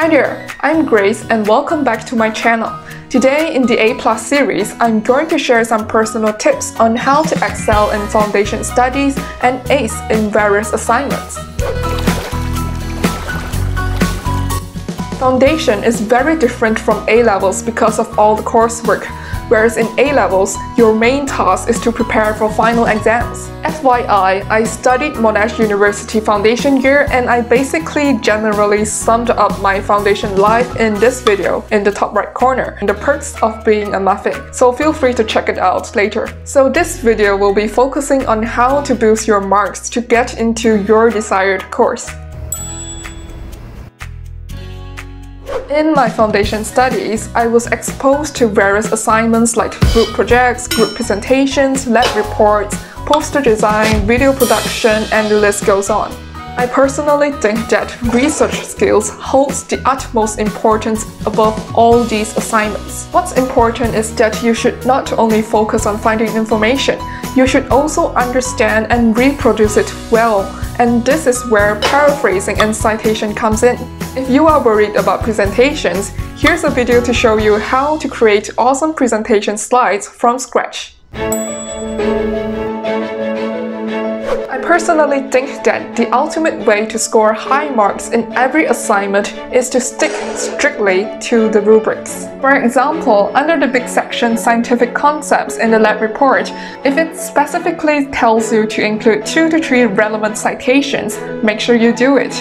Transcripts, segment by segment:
Hi there, I'm Grace and welcome back to my channel. Today in the A Plus series, I'm going to share some personal tips on how to excel in foundation studies and ace in various assignments. Foundation is very different from A levels because of all the coursework, whereas in A levels, your main task is to prepare for final exams. FYI, I studied Monash University foundation year and I basically generally summed up my foundation life in this video in the top right corner, the perks of being a muffin, so feel free to check it out later. So this video will be focusing on how to boost your marks to get into your desired course. In my foundation studies, I was exposed to various assignments like group projects, group presentations, lab reports, poster design, video production, and the list goes on. I personally think that research skills holds the utmost importance above all these assignments. What's important is that you should not only focus on finding information, you should also understand and reproduce it well, and this is where paraphrasing and citation comes in. If you are worried about presentations, here's a video to show you how to create awesome presentation slides from scratch. I personally think that the ultimate way to score high marks in every assignment is to stick strictly to the rubrics. For example, under the big section Scientific Concepts in the lab report, if it specifically tells you to include 2 to 3 relevant citations, make sure you do it.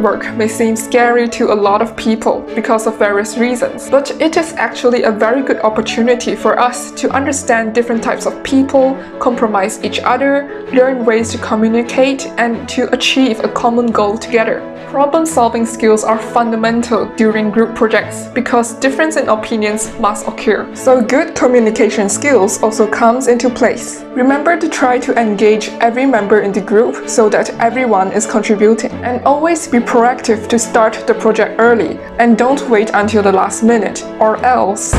Work may seem scary to a lot of people because of various reasons, but it is actually a very good opportunity for us to understand different types of people, compromise each other, learn ways to communicate, and to achieve a common goal together. Problem-solving skills are fundamental during group projects because difference in opinions must occur. So good communication skills also comes into place. Remember to try to engage every member in the group so that everyone is contributing. And always be proactive to start the project early and don't wait until the last minute or else.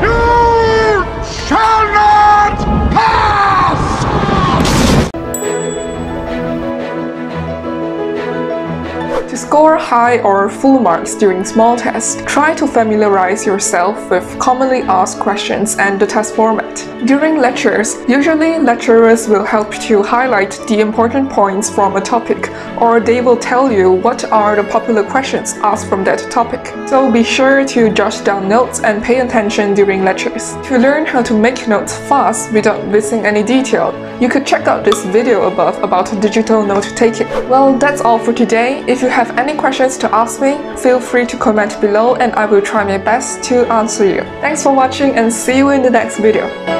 You shall not To score high or full marks during small tests, try to familiarize yourself with commonly asked questions and the test format. During lectures, usually lecturers will help to highlight the important points from a topic, or they will tell you what are the popular questions asked from that topic. So be sure to jot down notes and pay attention during lectures. To learn how to make notes fast without missing any detail, you could check out this video above about digital note taking. Well, that's all for today. If you have have any questions to ask me, feel free to comment below and I will try my best to answer you. Thanks for watching and see you in the next video.